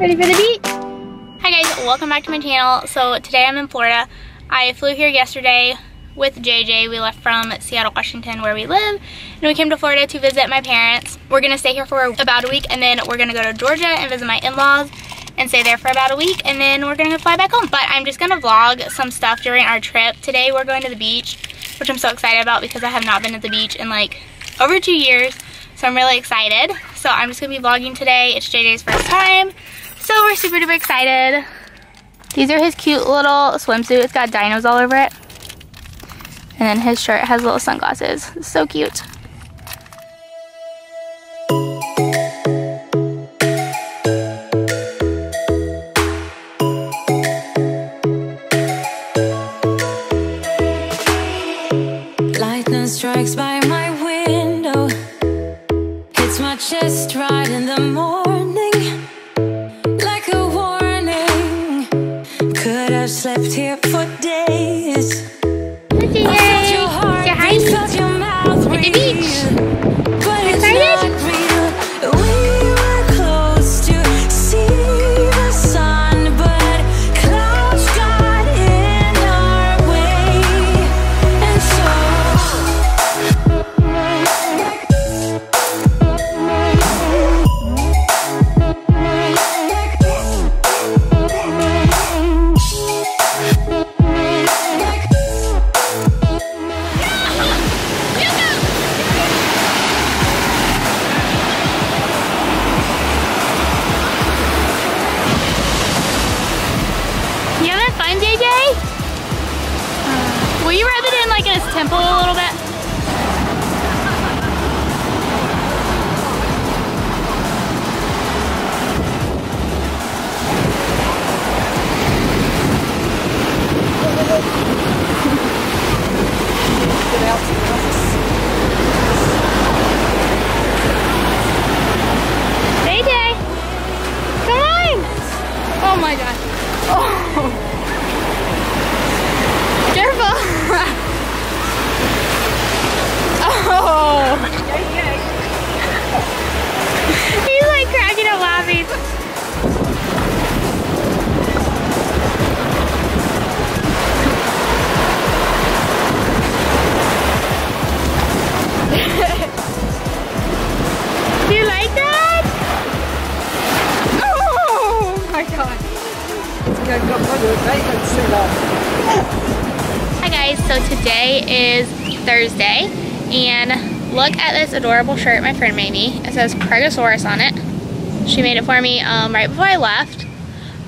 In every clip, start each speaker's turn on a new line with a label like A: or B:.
A: Ready for the beach? Hi guys, welcome back to my channel. So today I'm in Florida. I flew here yesterday with JJ. We left from Seattle, Washington where we live and we came to Florida to visit my parents. We're gonna stay here for about a week and then we're gonna go to Georgia and visit my in-laws and stay there for about a week and then we're gonna fly back home. But I'm just gonna vlog some stuff during our trip. Today we're going to the beach, which I'm so excited about because I have not been at the beach in like over two years. So I'm really excited. So I'm just gonna be vlogging today. It's JJ's first time. So we're super duper excited. These are his cute little swimsuit. It's got dinos all over it. And then his shirt has little sunglasses. So cute.
B: So
A: today is Thursday and look at this adorable shirt my friend made me. It says Pregosaurus on it. She made it for me um, right before I left.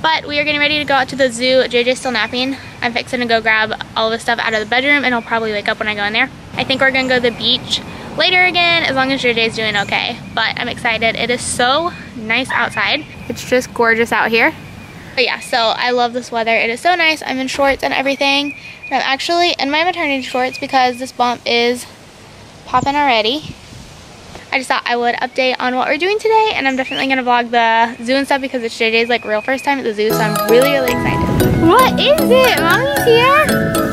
A: But we are getting ready to go out to the zoo. JJ's still napping. I'm fixing to go grab all the stuff out of the bedroom and he'll probably wake up when I go in there. I think we're gonna go to the beach later again as long as JJ's doing okay. But I'm excited. It is so nice outside. It's just gorgeous out here. But yeah, so I love this weather. It is so nice. I'm in shorts and everything. And I'm actually in my maternity shorts because this bump is popping already. I just thought I would update on what we're doing today and I'm definitely gonna vlog the zoo and stuff because it's JJ's like real first time at the zoo, so I'm really, really excited. What is it? Mommy's here?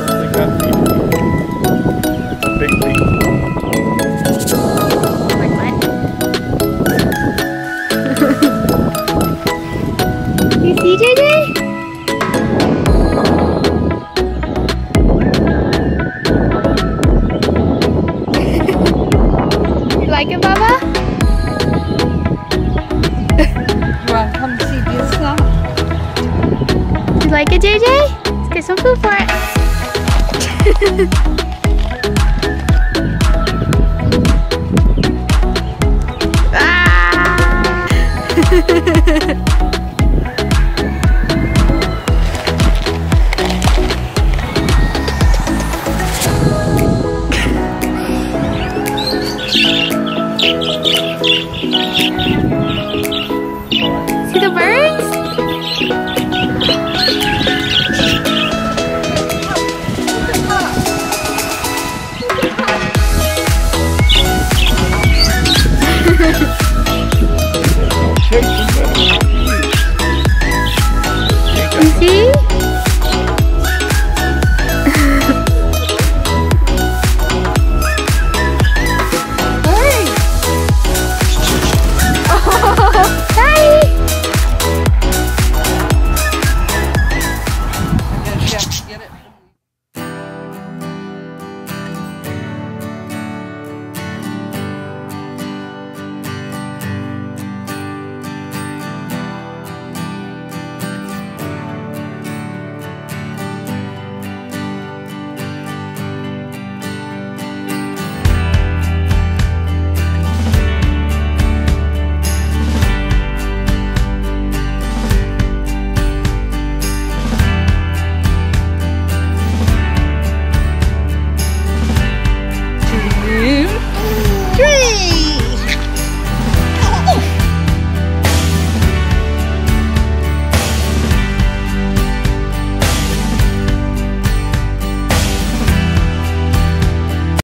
A: Like it, JJ? Let's get some food for it.